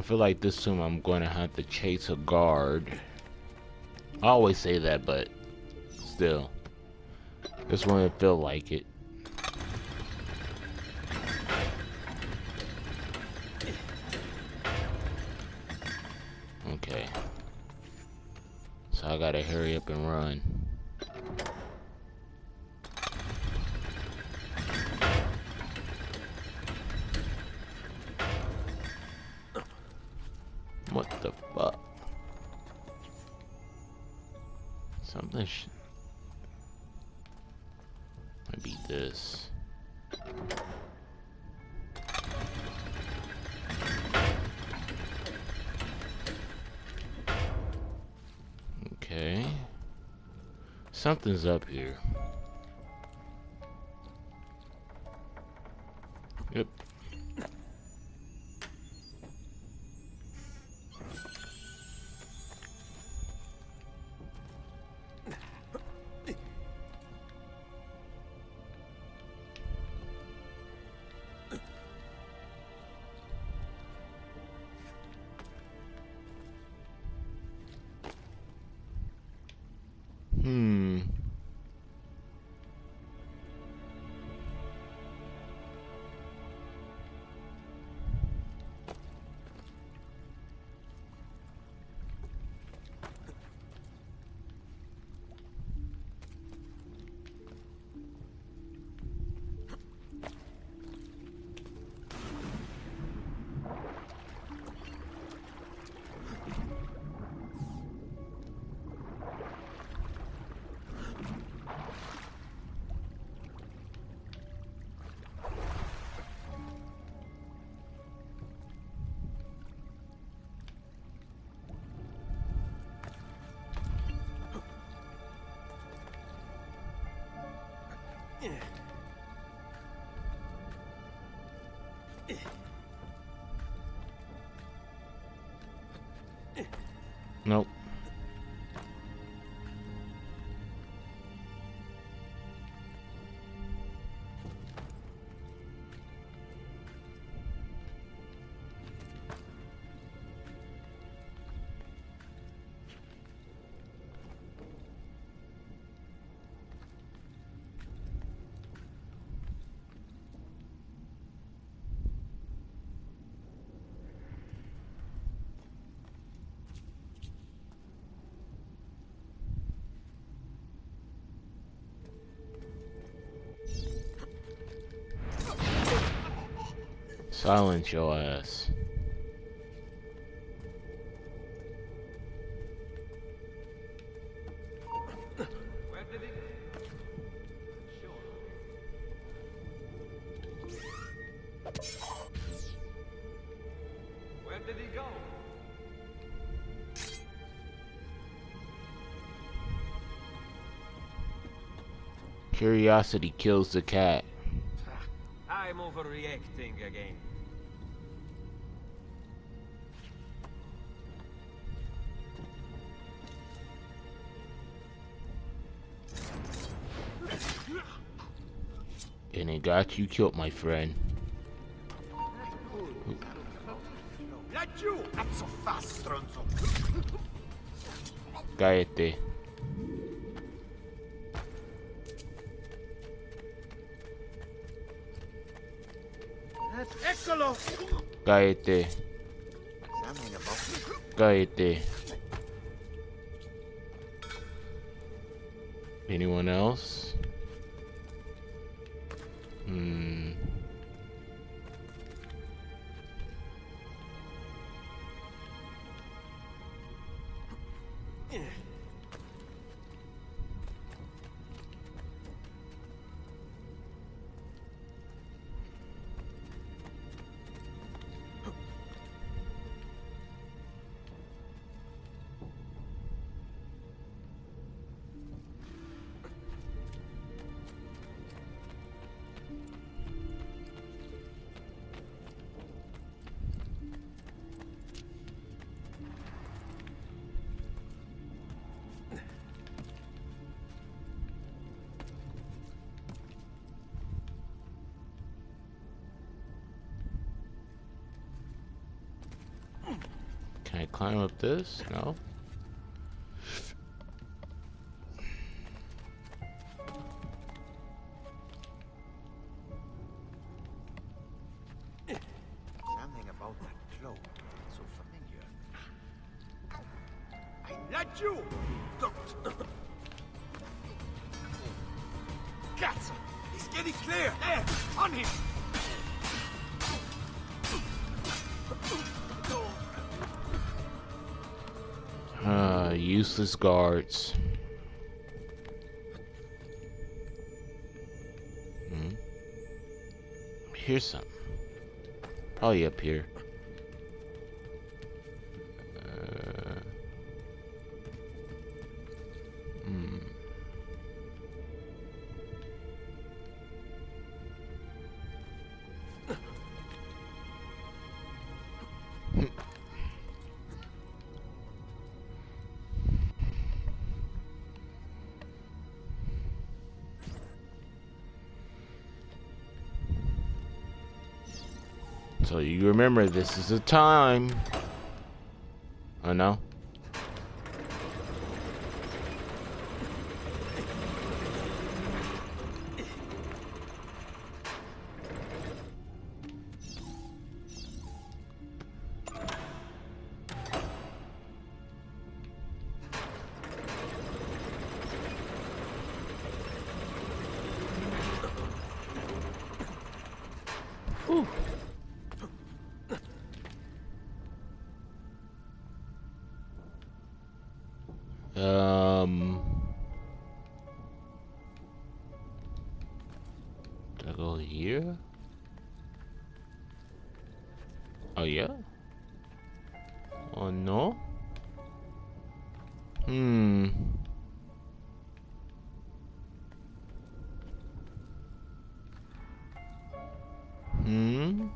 I feel like this time I'm going to have to chase a guard. I always say that, but still. This one feel like it. Something's up here. Nope. Silence your ass. Where did it? Sure. Where did he go? Curiosity kills the cat. I'm overreacting again. And it got you killed, my friend. Laggiù! Cazzo fa, stronzo! Cállate. Cállate. Siamo in a box. Cállate. Climb up this? No. Guards. Hmm. Here's something. Probably up here. Remember this is a time. Oh no. Here? Oh yeah. Oh no. Hmm. Hmm.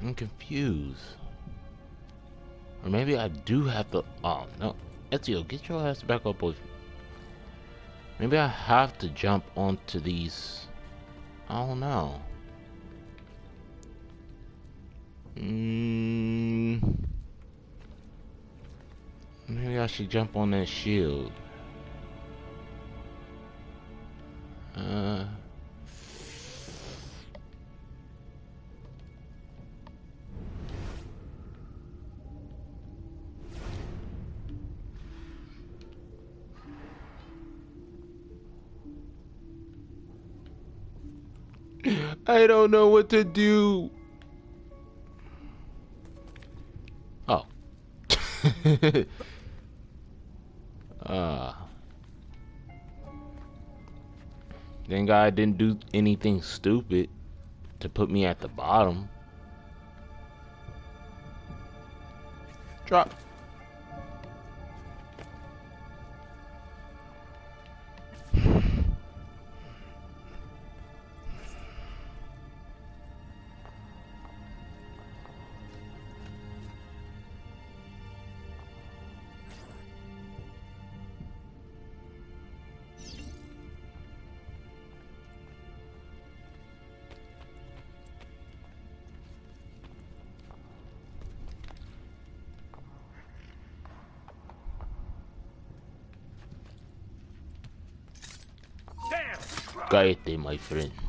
I'm confused. Or maybe I do have to. Oh no, Ezio, get your ass back up. Maybe I have to jump onto these. I don't know. Mm, maybe I should jump on that shield. Uh. I don't know what to do. Oh. uh. Thank God I didn't do anything stupid to put me at the bottom. Drop. Cállate, my friend.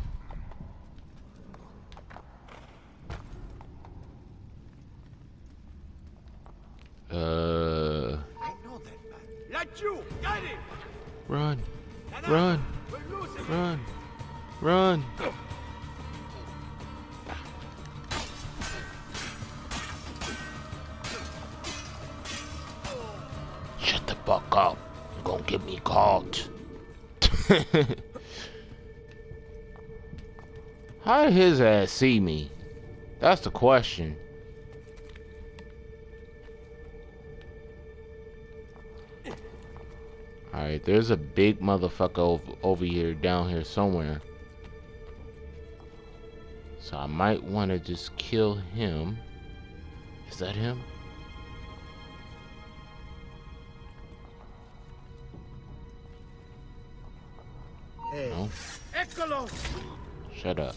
Ass see me? That's the question. Alright, there's a big motherfucker over, over here, down here somewhere. So I might want to just kill him. Is that him? Hey. No? Shut up.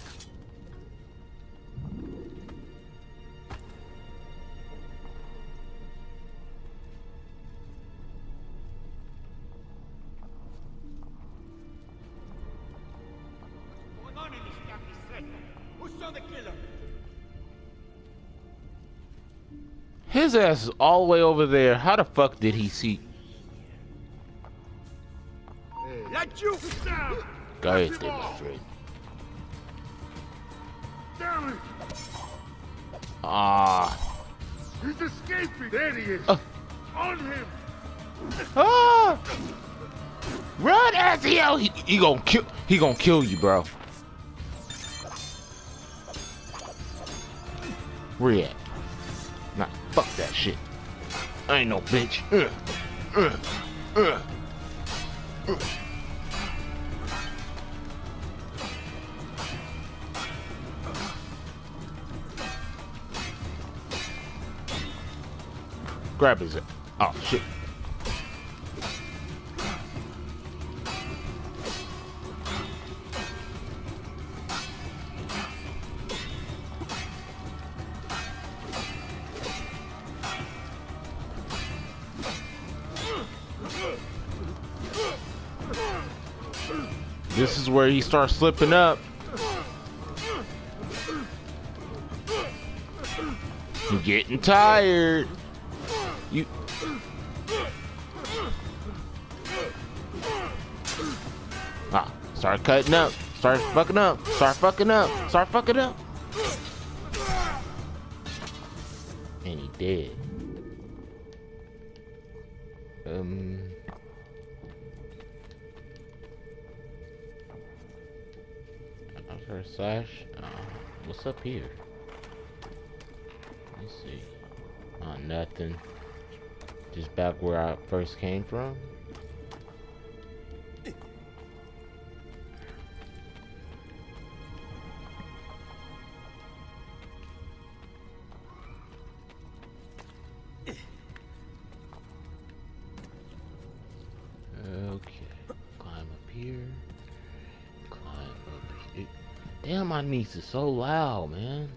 His ass is all the way over there. How the fuck did he see? That you! Down! Cállate, my friend. Damn it! Ah. He's escaping! There he is! Uh. On him! Ah! Run, Ezio! He, he gonna kill. He gonna kill you, bro. Where that shit. I ain't no bitch. Ugh. Ugh. Ugh. Ugh. Grab his. Oh shit. Where he starts slipping up. You getting tired. You Ah, start cutting up. Start fucking up. Start fucking up. Start fucking up. And he dead. Slash. Uh, what's up here? Let's see. Oh, nothing. Just back where I first came from. Okay. Climb up here. Damn, my niece is so loud, man.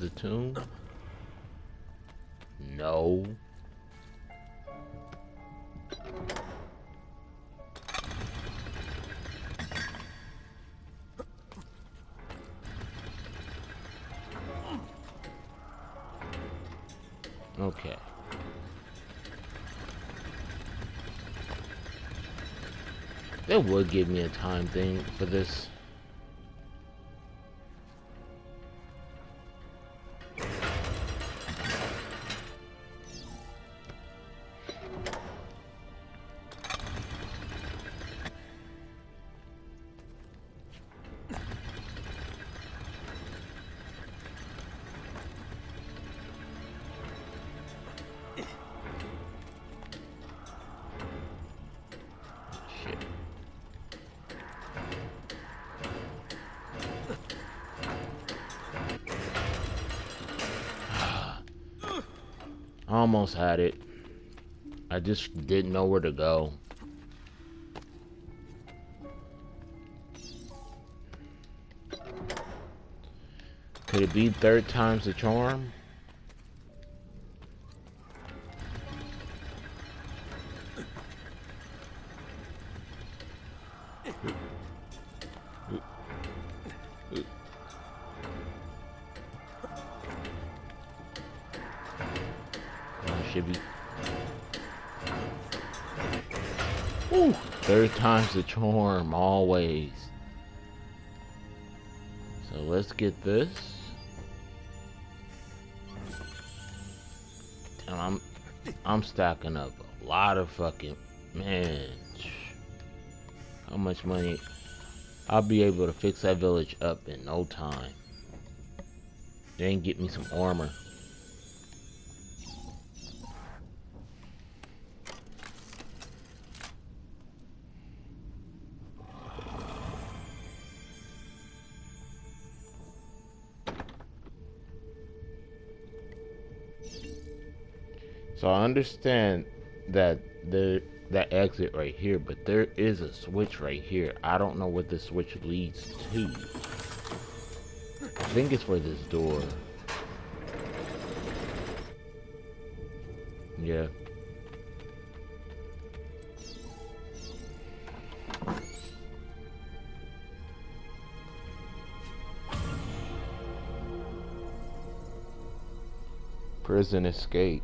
The tomb? No. Okay. They would give me a time thing for this. Almost had it. I just didn't know where to go. Could it be third time's the charm? Three's the charm, always. So let's get this. And I'm, I'm stacking up a lot of fucking, man. How much money? I'll be able to fix that village up in no time. Then get me some armor. So I understand that there that exit right here, but there is a switch right here. I don't know what this switch leads to. I think it's for this door. Yeah. Prison escape.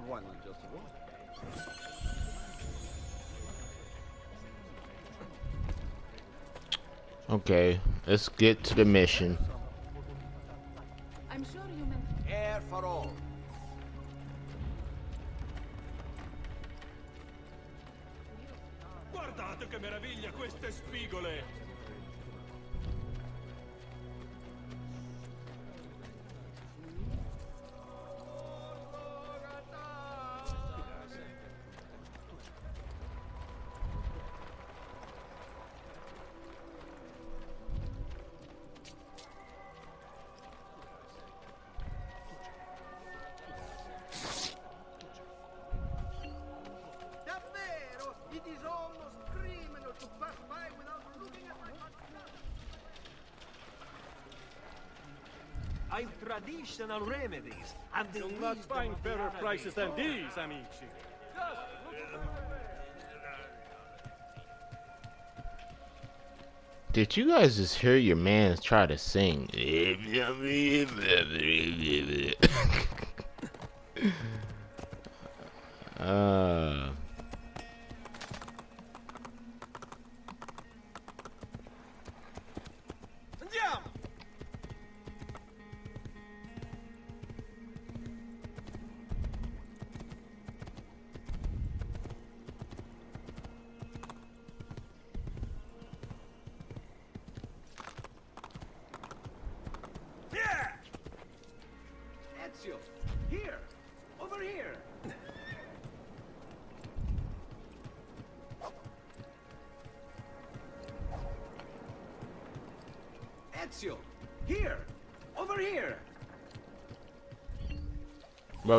But why not just walk? Okay, let's get to the mission. Traditional remedies, and the You'll not find of the better prices than these, amici. Did you guys just hear your man try to sing? uh,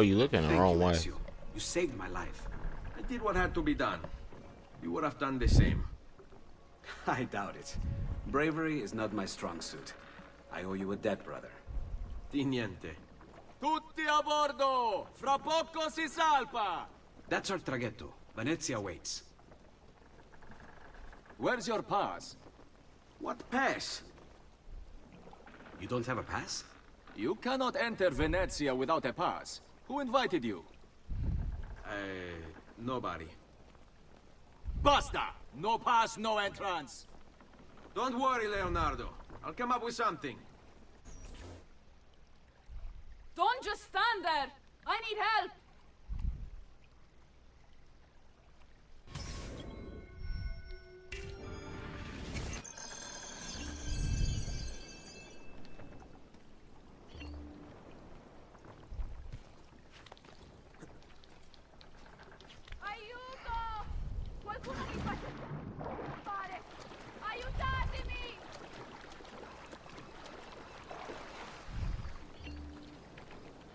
bro, you looking the Thank wrong you, way. Ezio. You saved my life. I did what had to be done. You would have done the same. I doubt it. Bravery is not my strong suit. I owe you a debt, brother. Di niente. Tutti a bordo! Fra poco si salpa! That's our traghetto. Venezia waits. Where's your pass? What pass? You don't have a pass? You cannot enter Venezia without a pass. Who invited you? Uh, nobody. Basta! No pass, no entrance! Don't worry, Leonardo. I'll come up with something. Don't just stand there! I need help!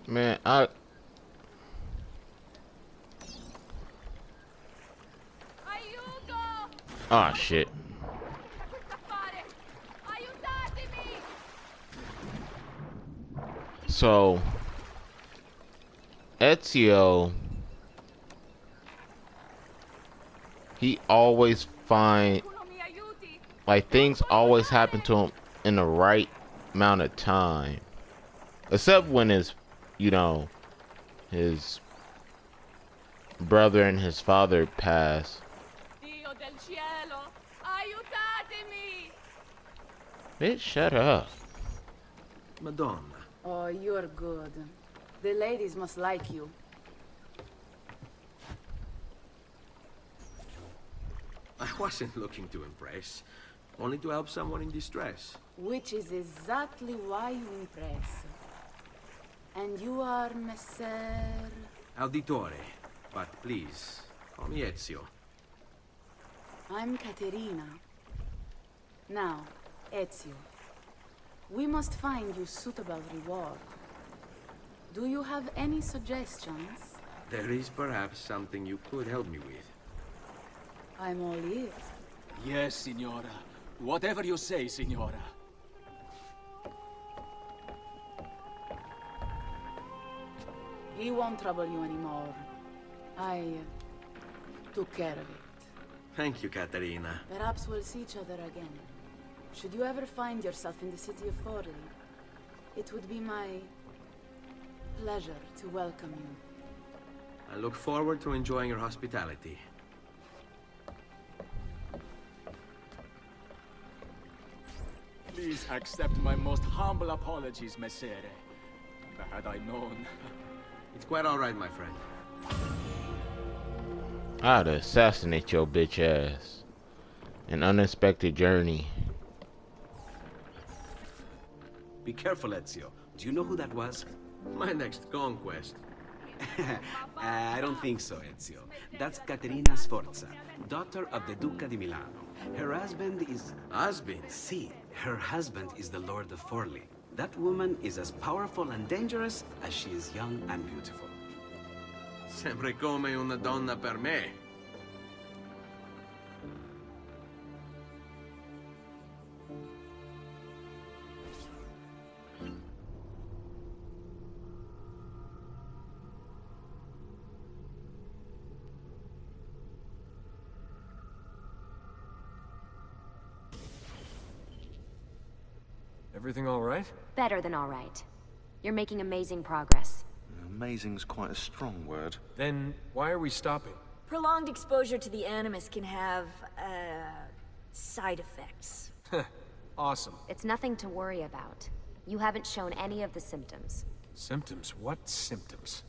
Man, I ah shit. Fare? Aiutatemi! So Ezio he always find like things always happen to him in the right amount of time. Except when his you know his brother and his father pass. Dio del cielo! Aiutatemi! Bitch, shut up. Madonna. Oh, you're good. The ladies must like you. I wasn't looking to impress. Only to help someone in distress. Which is exactly why you impress. And you are Messer... Auditore. But please, call me Ezio. I'm Caterina. Now, Ezio. We must find you suitable reward. Do you have any suggestions? There is perhaps something you could help me with. I'm all ears. Yes, signora. Whatever you say, signora. He won't trouble you anymore. I uh, took care of it. Thank you, Caterina. Perhaps we'll see each other again. Should you ever find yourself in the city of Forli, it would be my pleasure to welcome you. I look forward to enjoying your hospitality. Please accept my most humble apologies, Messere. Had I known. It's quite all right, my friend. I'd assassinate your bitch ass. An unexpected journey. Be careful, Ezio. Do you know who that was? My next conquest. Uh, I don't think so, Ezio. That's Caterina Sforza, daughter of the Duca di Milano. Her husband is... Husband. See, her husband is the Lord of Forli. That woman is as powerful and dangerous as she is young and beautiful. Sempre come una donna per me. Everything all right? Better than all right. You're making amazing progress. Amazing's quite a strong word. Then why are we stopping? Prolonged exposure to the Animus can have, uh, side effects. Awesome. It's nothing to worry about. You haven't shown any of the symptoms. Symptoms? What symptoms?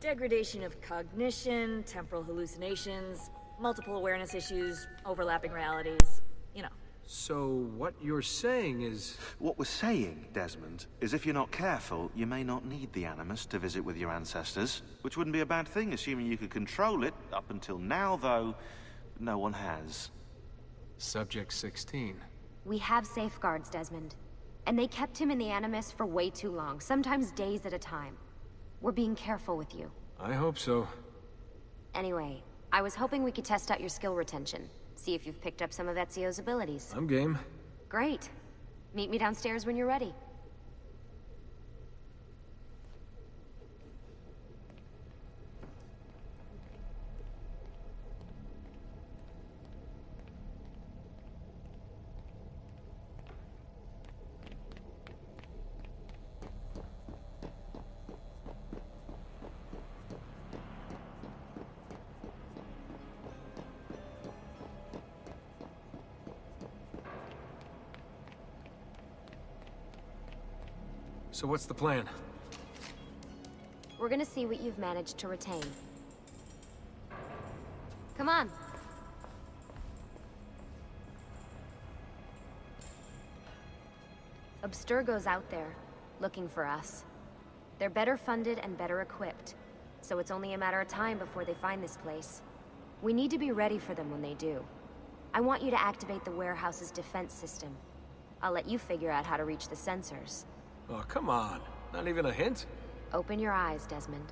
Degradation of cognition, temporal hallucinations, multiple awareness issues, overlapping realities, you know. So what you're saying is... What we're saying, Desmond, is if you're not careful, you may not need the Animus to visit with your ancestors. Which wouldn't be a bad thing, assuming you could control it. Up until now, though, no one has. Subject 16. We have safeguards, Desmond. And they kept him in the Animus for way too long, sometimes days at a time. We're being careful with you. I hope so. Anyway, I was hoping we could test out your skill retention. See if you've picked up some of Ezio's abilities. I'm game. Great. Meet me downstairs when you're ready. So what's the plan? We're gonna see what you've managed to retain. Come on. Abstergo's out there, looking for us. They're better funded and better equipped, so it's only a matter of time before they find this place. We need to be ready for them when they do. I want you to activate the warehouse's defense system. I'll let you figure out how to reach the sensors. Oh, come on. Not even a hint? Open your eyes, Desmond.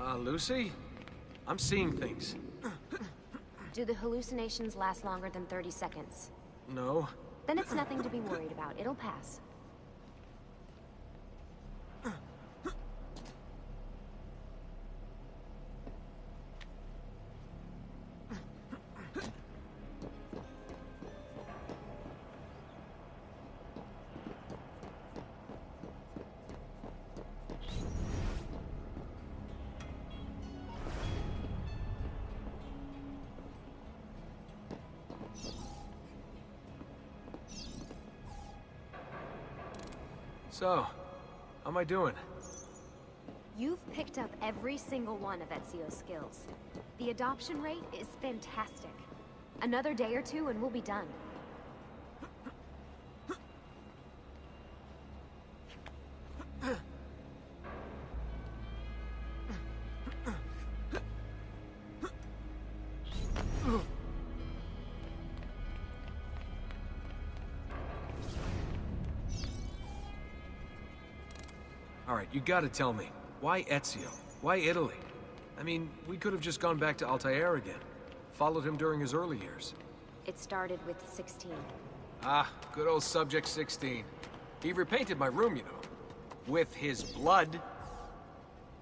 Uh, Lucy? I'm seeing things. Do the hallucinations last longer than 30 seconds? No. Then it's nothing to be worried about. It'll pass. So, how am I doing? You've picked up every single one of Ezio's skills. The adoption rate is fantastic. Another day or two and we'll be done. You gotta tell me. Why Ezio? Why Italy? I mean, we could have just gone back to Altair again. Followed him during his early years. It started with 16. Ah, good old Subject 16. He repainted my room, you know. With his blood.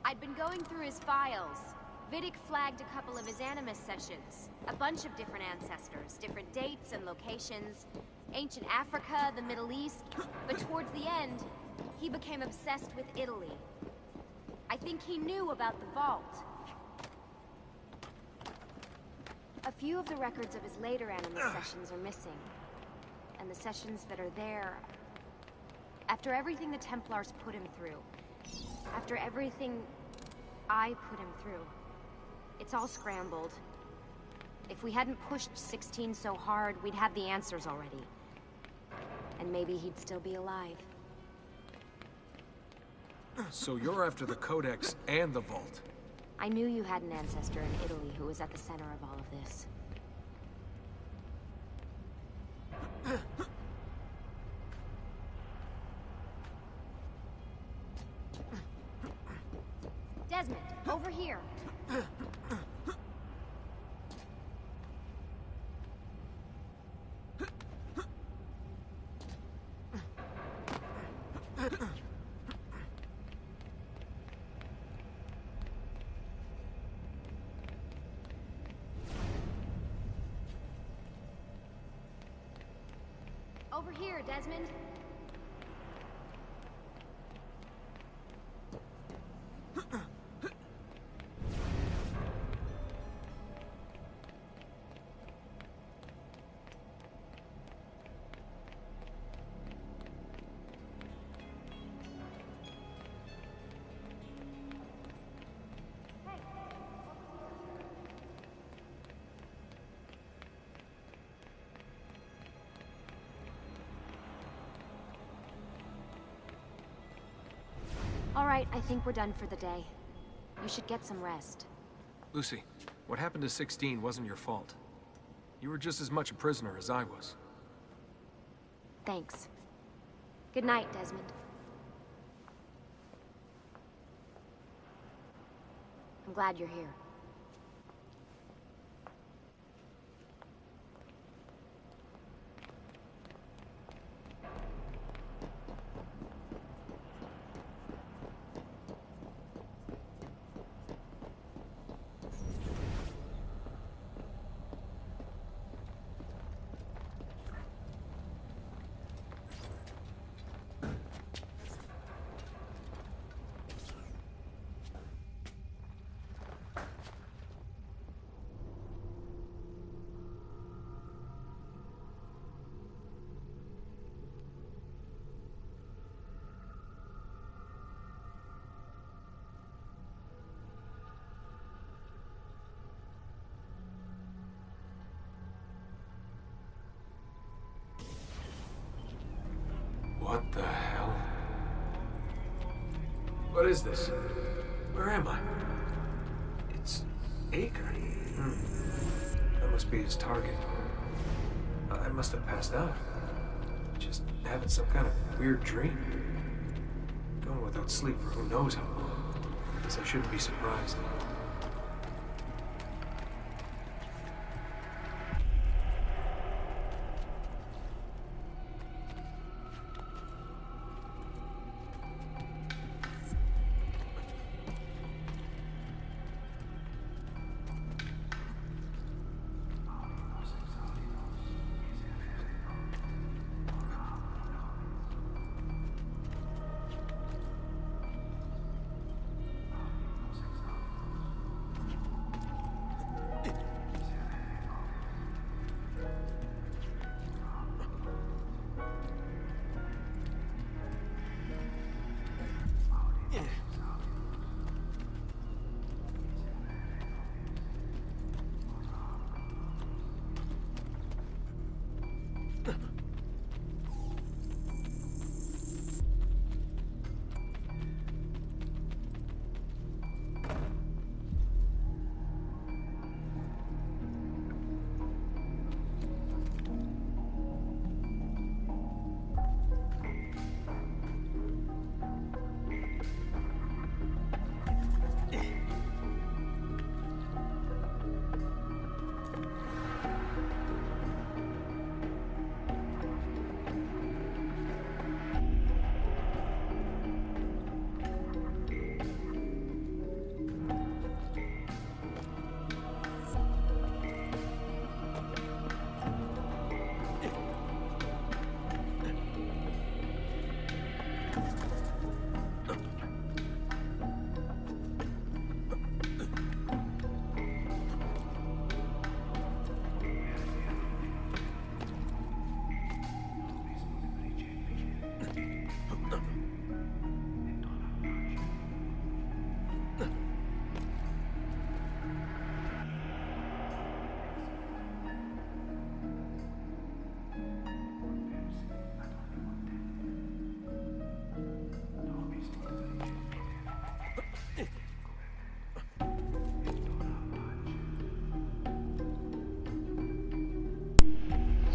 I'd been going through his files. Vidic flagged a couple of his Animus sessions. A bunch of different ancestors, different dates and locations. Ancient Africa, the Middle East. But towards the end, he became obsessed with Italy. I think he knew about the vault. A few of the records of his later Animus sessions are missing. And the sessions that are there... After everything the Templars put him through, after everything I put him through, it's all scrambled. If we hadn't pushed 16 so hard, we'd have the answers already. And maybe he'd still be alive. So you're after the Codex and the Vault. I knew you had an ancestor in Italy who was at the center of all of this. Desmond, over here. Over here, Desmond. Right, I think we're done for the day. You should get some rest. Lucy, what happened to 16 wasn't your fault. You were just as much a prisoner as I was. Thanks. Good night, Desmond. I'm glad you're here. Is this? Where am I? It's Acre? Hmm. That must be his target. I must have passed out. Just having some kind of weird dream. Going without sleep for who knows how long. Guess I shouldn't be surprised.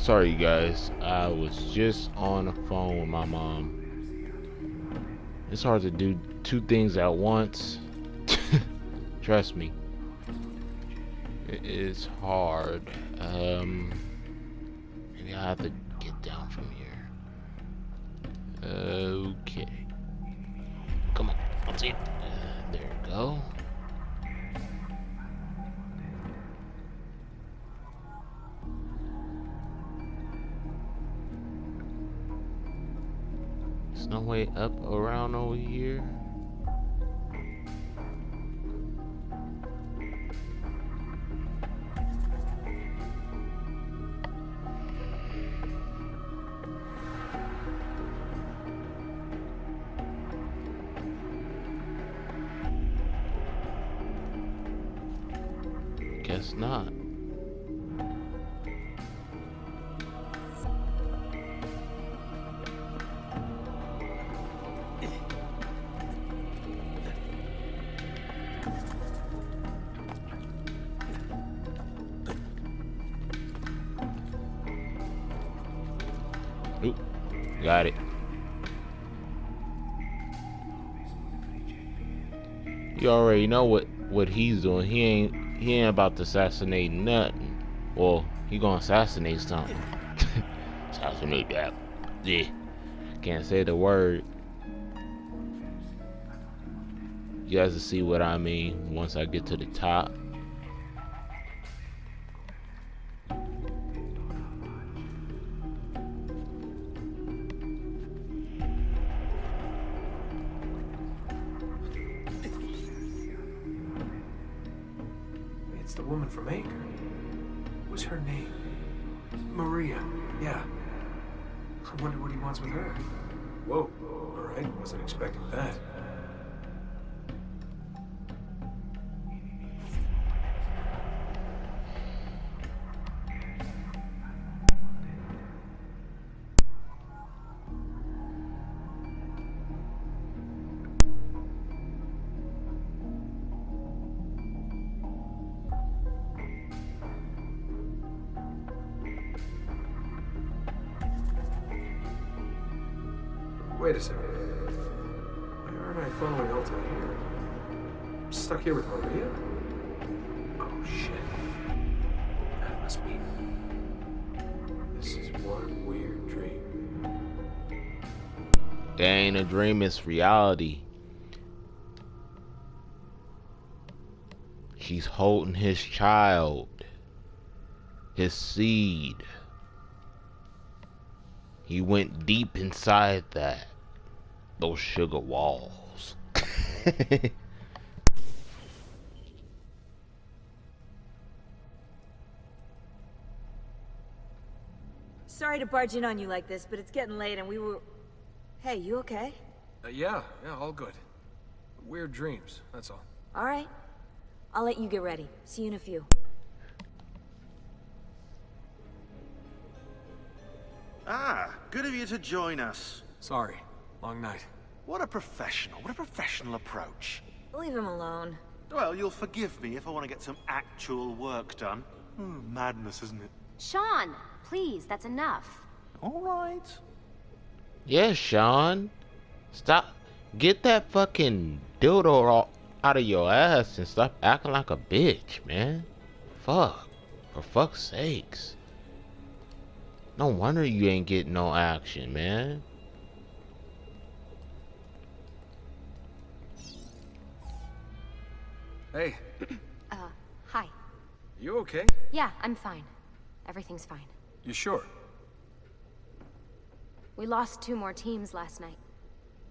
Sorry, you guys. I was just on the phone with my mom. It's hard to do two things at once. Trust me. It is hard. Um, maybe I have to get down from here. Okay. Come on. Let's see. Way up around over here. Know what what he's doing. He ain't he ain't about to assassinate nothing. Well, he gonna assassinate something. assassinate that. Yeah. Can't say the word. You guys will see what I mean once I get to the top. What's her name? Maria. Yeah. I wonder what he wants with her. Whoa. All right. Wasn't expecting that. It's reality. She's holding his child, his seed. He went deep inside that, those sugar walls. Sorry to barge in on you like this, but it's getting late and we were... Hey, you okay? Uh, yeah, yeah, all good. Weird dreams, that's all. All right. I'll let you get ready. See you in a few. Ah, good of you to join us. Sorry, long night. What a professional, what a professional approach. Leave him alone. Well, you'll forgive me if I want to get some actual work done. Hmm, madness, isn't it? Sean, please, that's enough. All right. yeah, Sean. Stop. Get that fucking dildo out of your ass and stop acting like a bitch, man. Fuck. For fuck's sakes. No wonder you ain't getting no action, man. Hey, Uh, hi. you okay? Yeah, I'm fine. Everything's fine. You sure? We lost two more teams last night.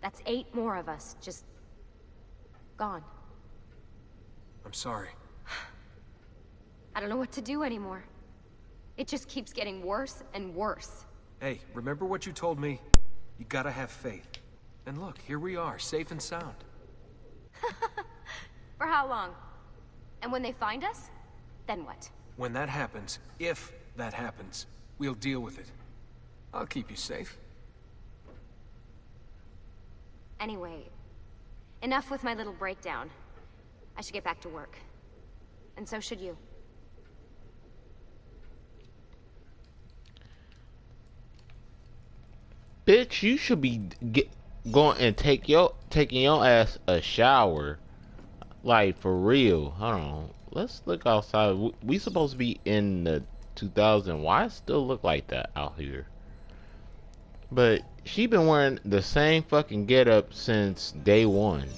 That's eight more of us, just... gone. I'm sorry. I don't know what to do anymore. It just keeps getting worse and worse. Hey, remember what you told me? You gotta have faith. And look, here we are, safe and sound. For how long? And when they find us, then what? When that happens, if that happens, we'll deal with it. I'll keep you safe. Anyway, enough with my little breakdown. I should get back to work. And so should you. Bitch, you should be get, going and take your taking your ass a shower. Like for real. Hold on. Let's look outside. We, we supposed to be in the 2000. Why it still look like that out here? But she been wearing the same fucking getup since day one.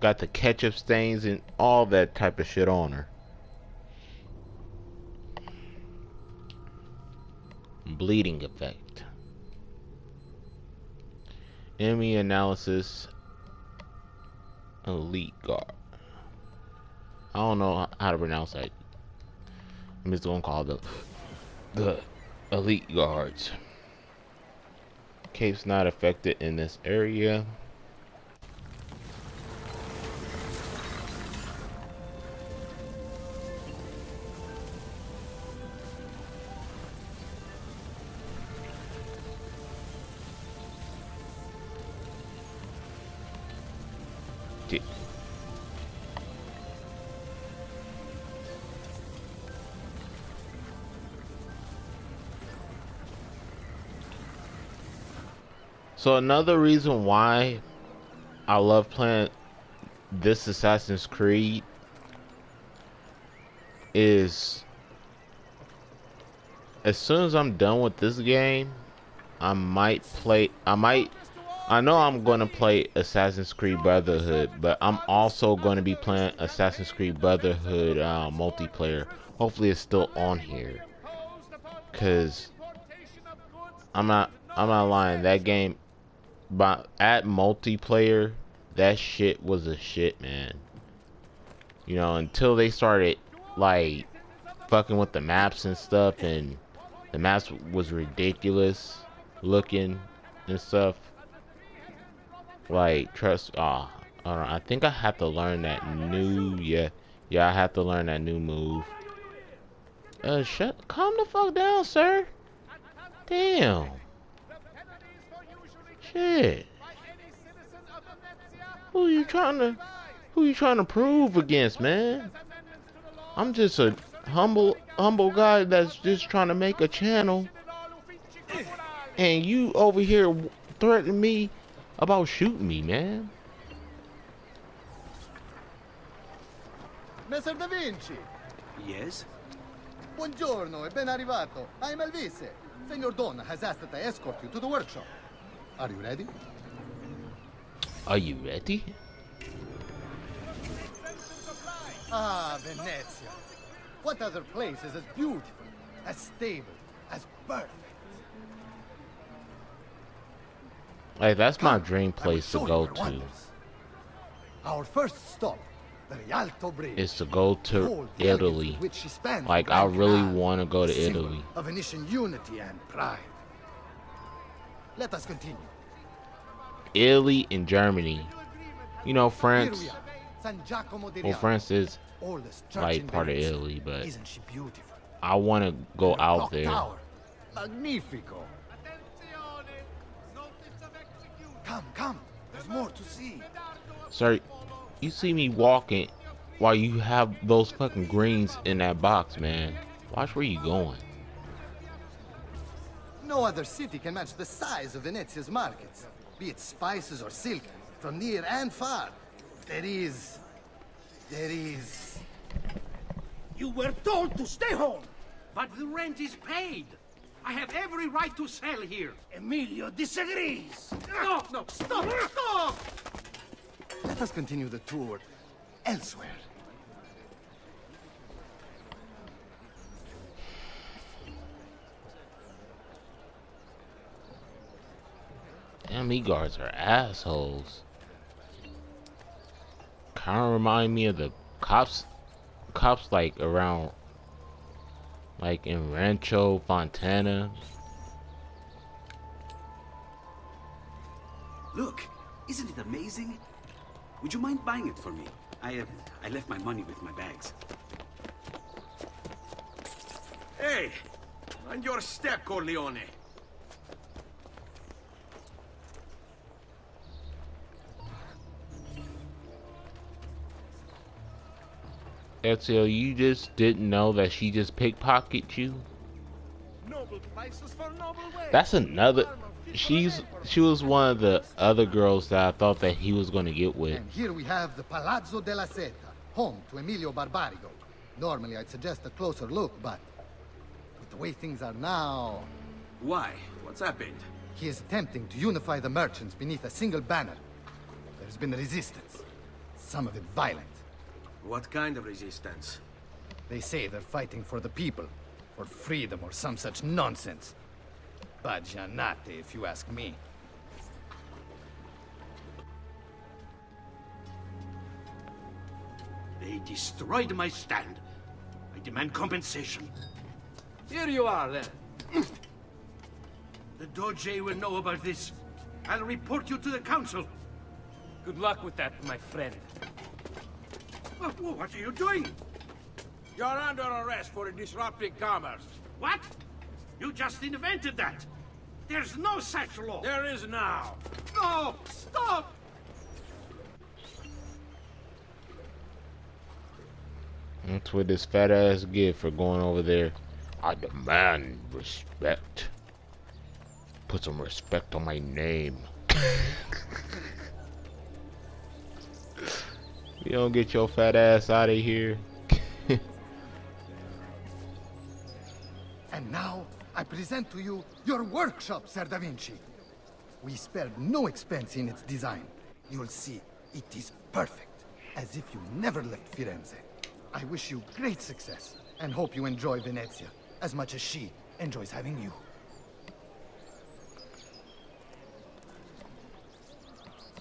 Got the ketchup stains and all that type of shit on her. Bleeding effect. Enemy analysis. Elite guard. I don't know how to pronounce that. I'm just gonna call the the elite guards. Cape's not affected in this area. So another reason why I love playing this Assassin's Creed is as soon as I'm done with this game, I might play I might I know I'm going to play Assassin's Creed Brotherhood, but I'm also going to be playing Assassin's Creed Brotherhood uh, multiplayer. Hopefully it's still on here. Cause I'm not I'm not lying, that game but at multiplayer, that shit was a shit, man. You know, until they started like fucking with the maps and stuff, and the maps was ridiculous looking and stuff. Like trust, ah, uh, I think I have to learn that new, yeah, yeah, I have to learn that new move. Uh, shut, calm the fuck down, sir. Damn. Shit. Who you trying to who you trying to prove against, man? I'm just a humble humble guy that's just trying to make a channel. And you over here threatening me about shooting me, man. Messer Da Vinci! Yes? Buongiorno e ben arrivato. I'm Elvise. Senor Don has asked that I escort you to the workshop. Are you ready? Are you ready? Ah, Venezia. What other place is as beautiful, as stable, as perfect? Hey, that's my dream place to go to. wonders. Our first stop, the Rialto Bridge. Is to go to Behold the elegance Italy. Like I really want to go to Italy. Of Venetian unity and pride. Let us continue. Italy and Germany. You know, France. we are, San Giacomo de Well, France is like part of Italy, but Isn't she beautiful? I want to go The out there. Tower. Magnifico. Come, come. There's more to see. Sir, you see me walking while you have those fucking greens in that box, man. Watch where you going. No other city can match the size of Venezia's markets, be it spices or silk, from near and far. There is. There is. You were told to stay home. But the rent is paid. I have every right to sell here. Emilio disagrees. No, no, stop, stop! Let us continue the tour elsewhere. Damn, me guards are assholes. Kind of remind me of the cops, cops like around, like in Rancho Fontana. Look, isn't it amazing? Would you mind buying it for me? I, uh, I left my money with my bags. Hey! On your step, Corleone! Ezio, you just didn't know that she just pickpocketed you? Noble prices for noble wares. That's another. She's she was one of the other girls that I thought that he was gonna get with. And here we have the Palazzo della Seta, home to Emilio Barbarigo. Normally I'd suggest a closer look, but with the way things are now, Why? What's happened? he is attempting to unify the merchants beneath a single banner. There's been resistance, some of it violent. What kind of resistance? They say they're fighting for the people, for freedom or some such nonsense. Baggianate, if you ask me. They destroyed my stand. I demand compensation. Here you are, then. The Doge will know about this. I'll report you to the council. Good luck with that, my friend. Wha- wha- What are you doing? You're under arrest for disrupting commerce. What? You just invented that. There's no such law. There is now. No! Stop! That's what this fat ass get for going over there. I demand respect. Put some respect on my name. you don't get your fat ass out of here. And now, I present to you your workshop, Sir Da Vinci. We spared no expense in its design. You'll see, it is perfect, as if you never left Firenze. I wish you great success, and hope you enjoy Venezia, as much as she enjoys having you.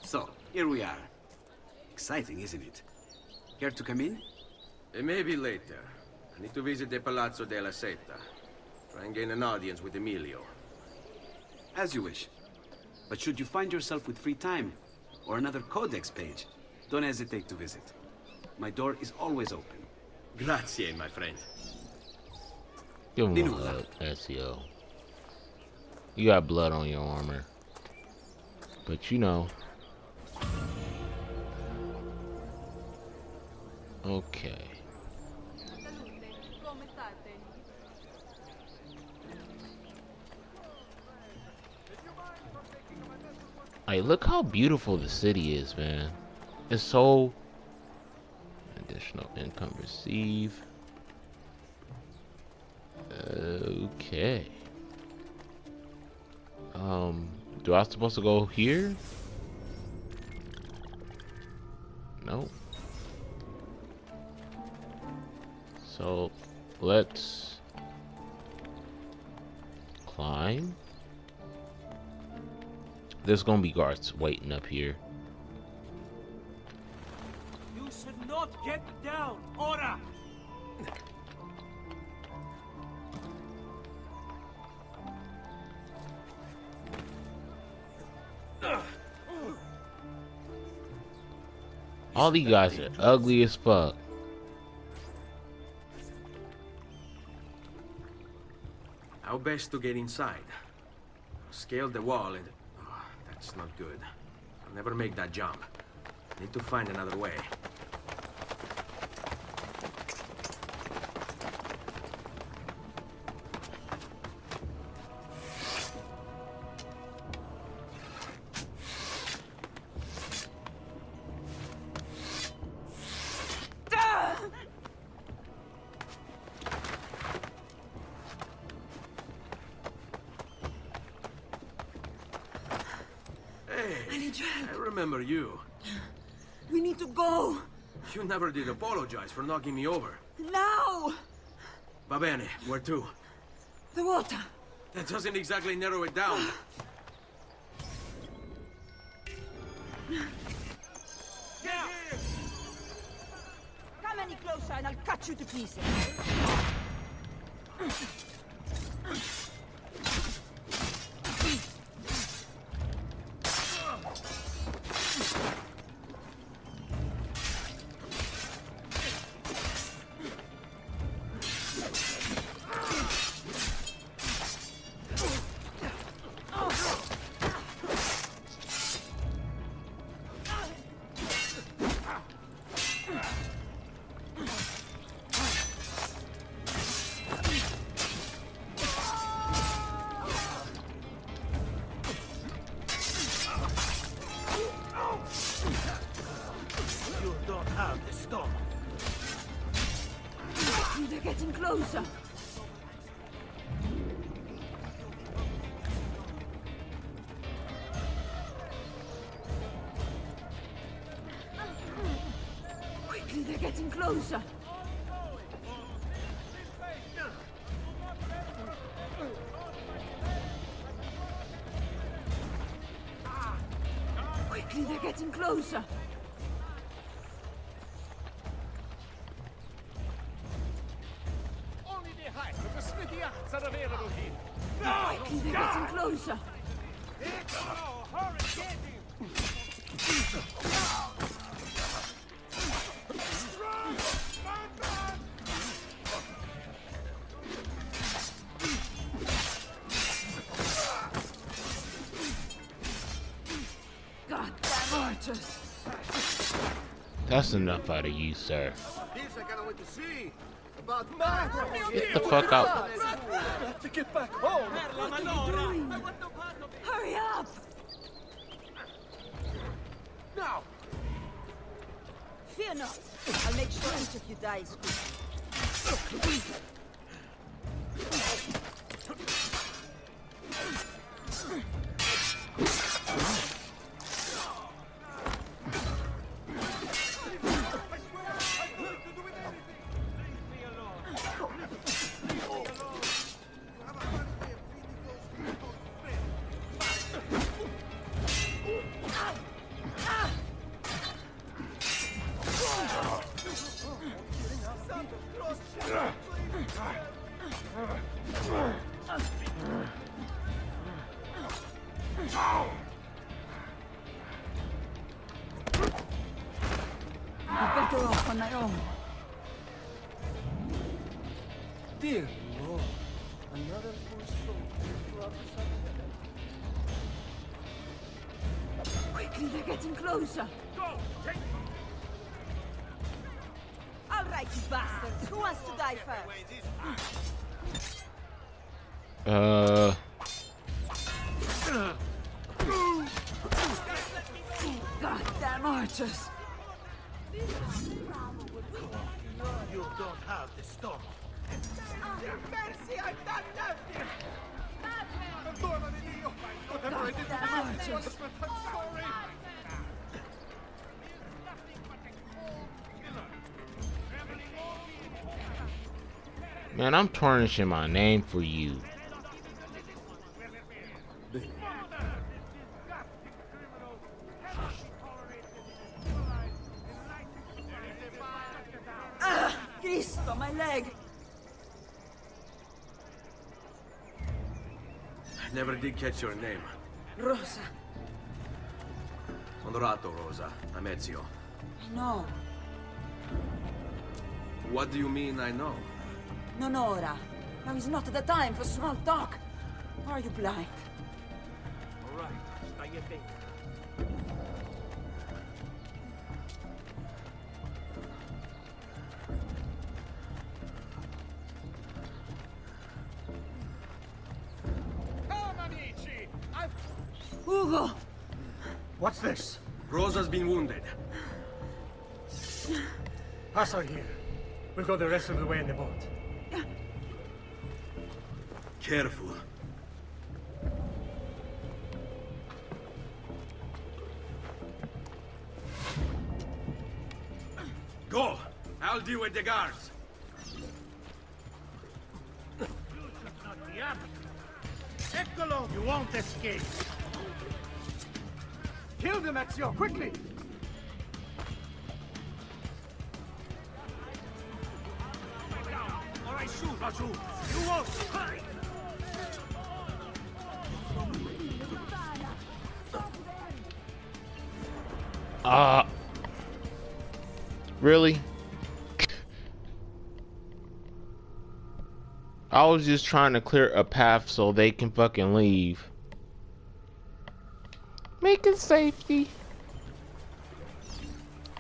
So, here we are. Exciting, isn't it? Care to come in? Maybe later. I need to visit the Palazzo della Seta. Try and gain an audience with Emilio. As you wish. But should you find yourself with free time, or another codex page, don't hesitate to visit. My door is always open. Grazie, my friend. Give him a Dinulla. hug, SEO. You got blood on your armor. But you know. Okay. Like, look how beautiful the city is, man. It's so... Additional income received. Okay. Um, do I supposed to go here? No. So, let's climb. There's gonna be guards waiting up here. You should not get down, Ora! All these guys are ugly as fuck. Best to get inside? Scale the wall and... Oh, that's not good. I'll never make that jump. Need to find another way. Never did apologize for knocking me over. Now! Va bene, where to? The water. That doesn't exactly narrow it down. Quickly, they're getting closer. That's enough out of you, sir. This I cannot wait to see. About my Get the fuck out. To get back home. What are you doing? Hurry up! Now! Fear not. I'll make sure each of you dies quick. My own. Dear Lord, another poor soul Quickly, they're getting closer. Go! Take All right, you bastards. Who wants to die first? Man, I'm tarnishing my name for you. Ah! Cristo, my leg! I never did catch your name. Rosa, Onorato, Rosa. I'm Ezio. I know. What do you mean I know? Non ora. Now is not the time for small talk. Are you blind? All right, stai attento. Come, amici! I've... Ugo! What's this? Rosa's been wounded. Pass her here. We'll go the rest of the way in the boat. Careful. Go! I'll deal with the guards. Eccolo! You won't escape. Kill them, Ezio, quickly! All right, shoot, Lazu. You won't. Really? I was just trying to clear a path so they can fucking leave. Making safety.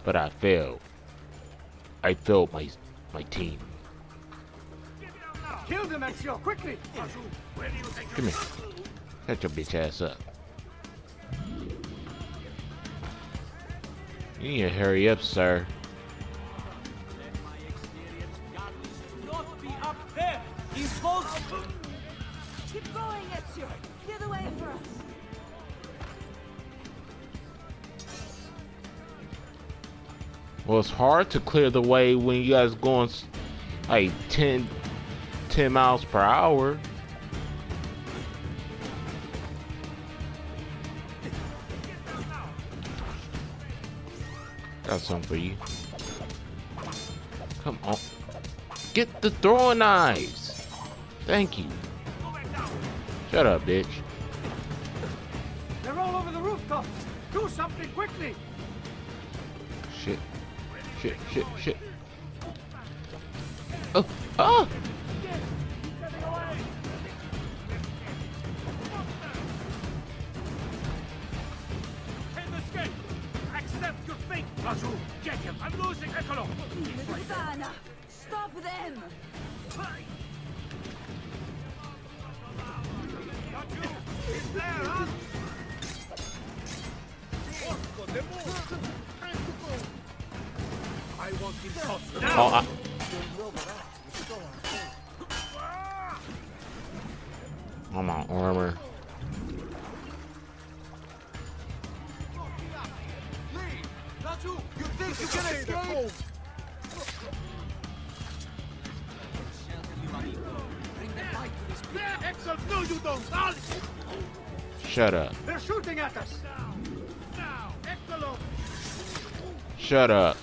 But I failed. I failed my my team. Kill them, Ezio, quickly! Lazu, where do you think Come here. Shut your bitch ass up. You need to hurry up, sir. It's hard to clear the way when you guys going like 10, 10 miles per hour. Got something for you. Come on. Get the throwing knives. Thank you. Shut up, bitch. They're all over the rooftops! Do something quickly! Shit. Shit, shit, shit. Oh, ah! Shut up. They're shooting at us! Now, Eccolo! Shut up.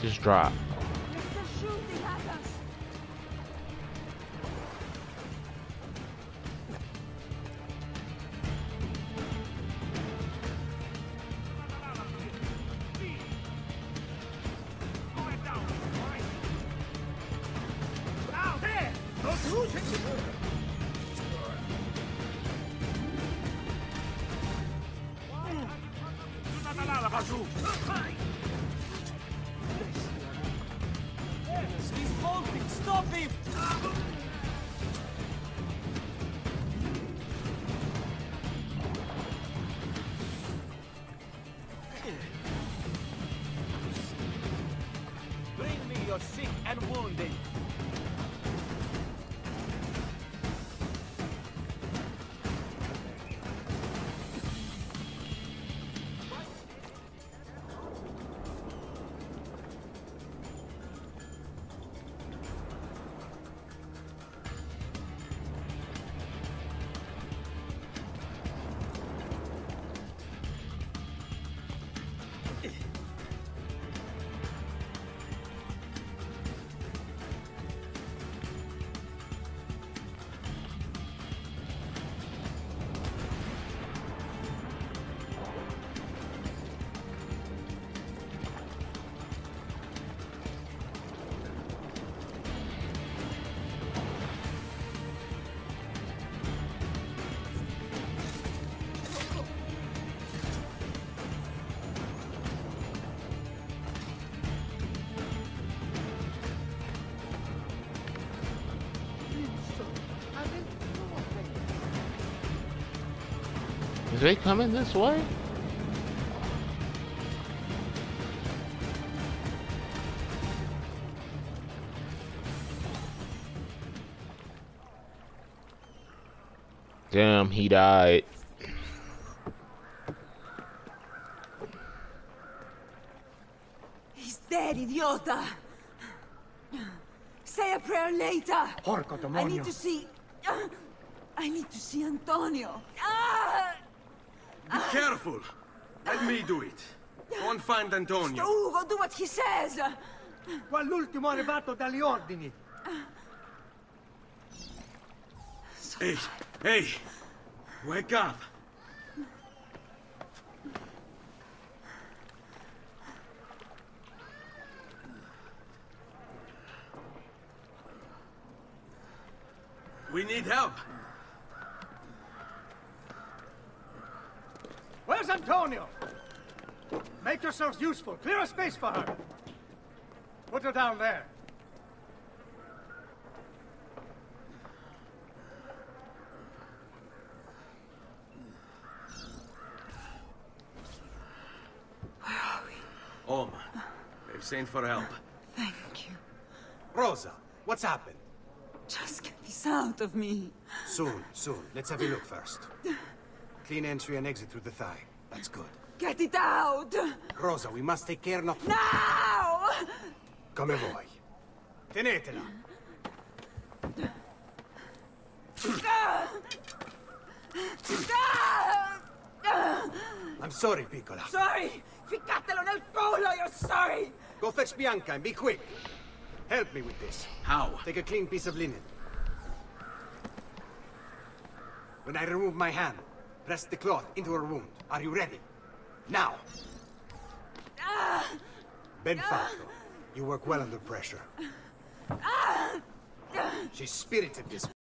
Just drop. He's bolting! Stop him! They coming this way? Damn, he died. He's dead, idiota! Say a prayer later! Porco I need to see... I need to see Antonio! Be careful. Let me do it. Go and find Antonio. Ugo, do what he says! Qua l'ultimo arrivato dagli ordini! Hey, hey! Wake up! We need help. Where's Antonio? Make yourselves useful. Clear a space for her. Put her down there. Home. They've sent for help. Thank you. Rosa, what's happened? Just get this out of me. Soon, soon. Let's have a look first. Clean entry and exit through the thigh. That's good. Get it out! Rosa, we must take care not... Now! Come vuoi. Tenetela. I'm sorry, Piccola. Sorry! Ficcatelo nel culo, you're sorry! Go fetch Bianca and be quick. Help me with this. How? Take a clean piece of linen. When I remove my hand, press the cloth into her wound. Are you ready? Now! Ah! Ben. You work well under pressure. She's spirited this